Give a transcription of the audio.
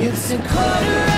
It's a quarter